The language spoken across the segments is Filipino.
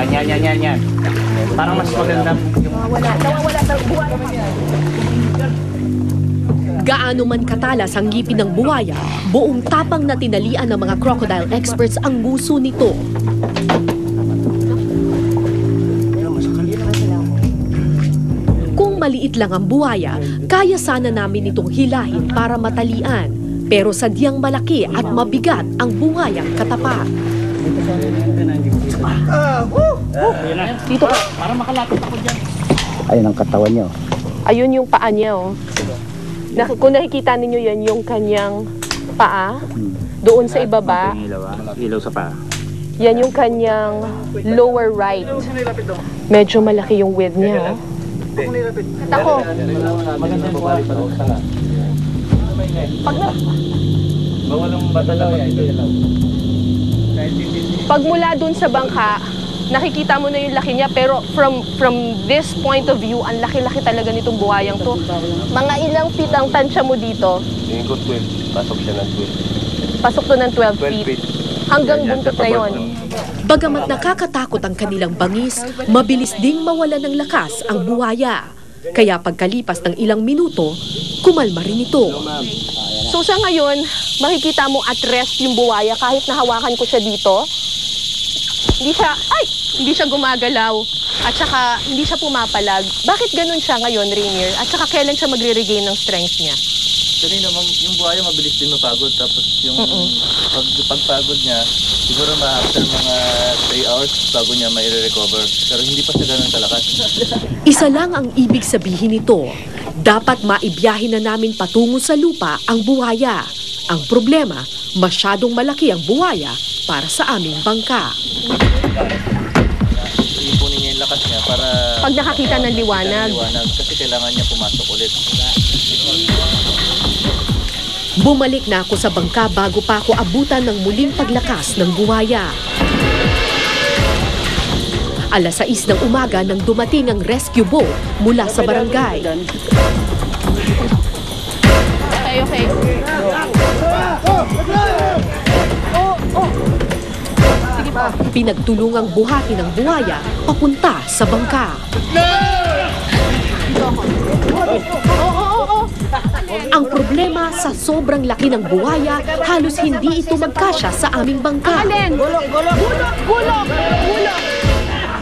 Yan, yan, yan, yan, yan. Parang mas maganda yung Gaano man katalas ang ngipin ng buwaya, buong tapang na tinalian ng mga crocodile experts ang nguso nito. Kung maliit lang ang buwaya, kaya sana namin itong hilahin para matalian. Pero sadyang malaki at mabigat ang buwayang katapat. Dito ka, para makalapit ako dyan. Ayun ang katawan niyo. Ayun yung paa niya, oh. Na, kung nakikita ninyo yan, yung kanyang paa, doon sa ibaba, Ilaw, ah. Ilaw sa paa. yan yung kanyang lower right. Medyo malaki yung width niya. oh. Ako, Maganda yung buhay pa doon. pag, na, Bawalong batalaw yan. Pag mula doon sa bangka, nakikita mo na yung laki niya, pero from from this point of view, ang laki-laki talaga nitong buhayang to. Mga ilang feet ang tansya mo dito? Tingin ko 12. Pasok siya ng Pasok to ng 12 12. 12 feet. feet. Hanggang buntot na yon. Bagamat nakakatakot ang kanilang bangis, mabilis ding mawala ng lakas ang buwaya. Kaya pagkalipas ng ilang minuto, kumalma rin ito. So sa ngayon, makikita mo at rest yung buwaya kahit nahawakan ko siya dito. Hindi siya, ay! Hindi siya gumagalaw. At saka, hindi siya pumapalag. Bakit ganun siya ngayon, Rainier? At saka, kailan siya magre-regain ng strength niya? Kanina, ma'am, yung buhaya mabilis din mapagod. Tapos yung pag, pagpagod niya, siguro mga after mga 3 hours bago niya may recover Pero hindi pa siya ganun kalakas. Isa lang ang ibig sabihin nito. Dapat maibiyahin na namin patungo sa lupa ang buhaya. Ang problema, masyadong malaki ang buhaya para sa aming bangka. Ipunin niya yung lakas niya para Pag nakakita ng liwanag. liwanag. Kasi kailangan niya pumasok ulit. Bumalik na ako sa bangka bago pa ako abutan ng muling paglakas ng buhaya. Alas 6 ng umaga nang dumating ang rescue boat mula sa barangay. Okay, okay. Po. Pinagtulungang buhati ng buhaya papunta sa bangka. Ang problema sa sobrang laki ng buhaya, halos hindi ito magkasya sa aming bangka. Gulok, gulok. Gulok, gulok, gulok.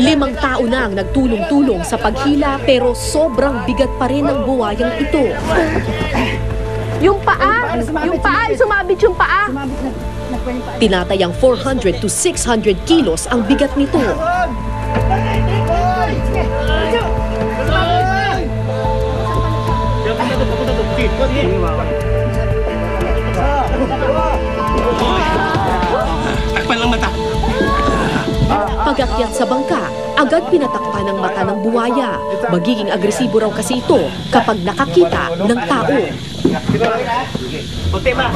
Limang tao na ang nagtulong-tulong sa paghila pero sobrang bigat pa rin ng buwayang ito. Yung paa, yung paa, sumabit yung paa. Tinatayang 400 to 600 kilos ang bigat nito. Pagakyat sa bangka, agad pinatakpan ng mata ng buwaya. Magiging agresibo raw kasi ito kapag nakakita ng tao. Puti ba?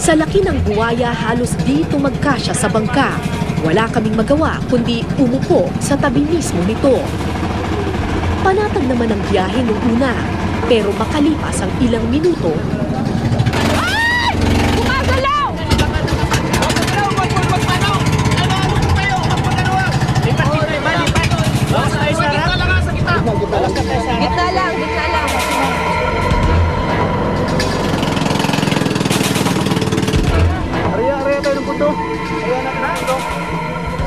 Sa laki ng buwaya, halos dito magkasya sa bangka. Wala kaming magawa kundi umupo sa tabi mismo nito. Panatag naman ang biyahe nung una, pero makalipas ang ilang minuto,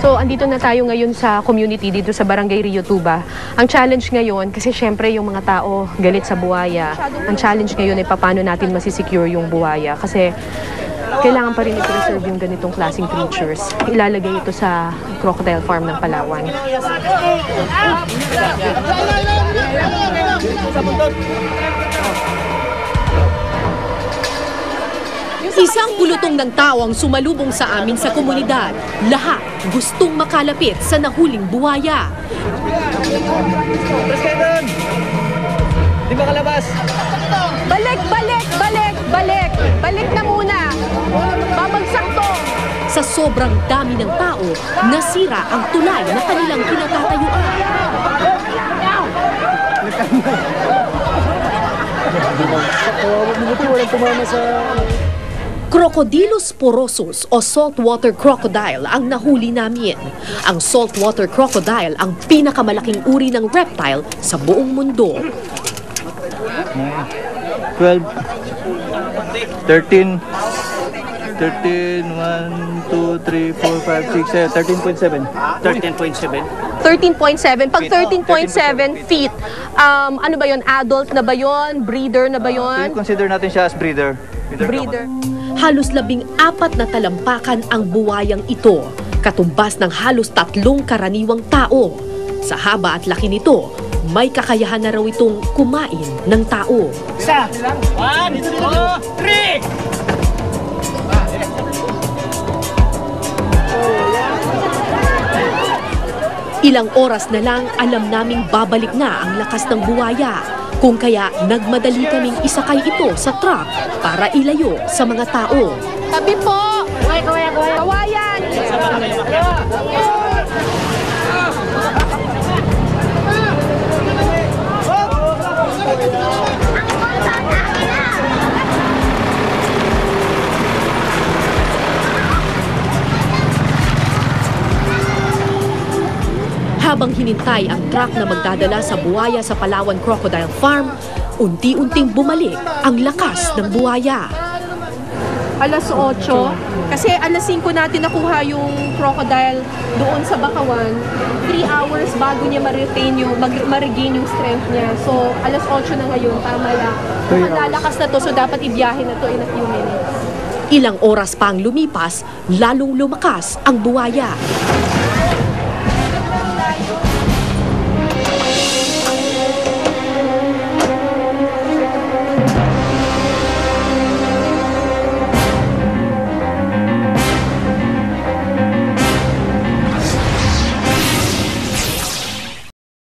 So, andito na tayo ngayon sa community dito sa Barangay Rio Tuba. Ang challenge ngayon, kasi syempre yung mga tao galit sa buwaya, ang challenge ngayon ay paano natin masisecure yung buwaya. Kasi kailangan pa rin i-preserve yung ganitong klaseng creatures. Ilalagay ito sa crocodile farm ng Palawan. Isang pulutong ng tao ang sumalubong sa amin sa komunidad. Lahat gustong makalapit sa nahuling buwaya. Di ba kalabas? Balik, balik, balik, balik. Balik na muna. Babagsak to. Sa sobrang dami ng tao, nasira ang tulay na kanilang kinatatayuan. Crocodilus porosus o saltwater crocodile ang nahuli namin. Ang saltwater crocodile ang pinakamalaking uri ng reptile sa buong mundo. 12, 13, 13, 1, 2, 3, 4, 5, 6, 7, 13.7. 13.7. 13.7. Pag 13.7 feet, um, ano ba yon? Adult na ba yon? Breeder na ba yon? Consider natin siya as breeder. Breeder. Halos labing apat na talampakan ang buwayang ito, katumbas ng halos tatlong karaniwang tao. Sa haba at laki nito, may kakayahan na raw itong kumain ng tao. Isa. One, two, three. Ilang oras na lang alam naming babalik na ang lakas ng buwaya. Kung kaya nagmadali kaming isakay ito sa truck para ilayo sa mga tao. Tabi po! Kawayan! Habang hinintay ang truck na magdadala sa buwaya sa Palawan Crocodile Farm, unti-unting bumalik ang lakas ng buwaya. Alas 8. Kasi alas 5 natin nakuha yung crocodile doon sa Bakawan. 3 hours bago niya ma-retain yung, mag- ma-regain yung strength niya. So, alas 8 na ngayon, tama lang. Kung lalakas na to, so dapat ibiyahe na to in a few minutes. Ilang oras pa ang lumipas, lalong lumakas ang buwaya.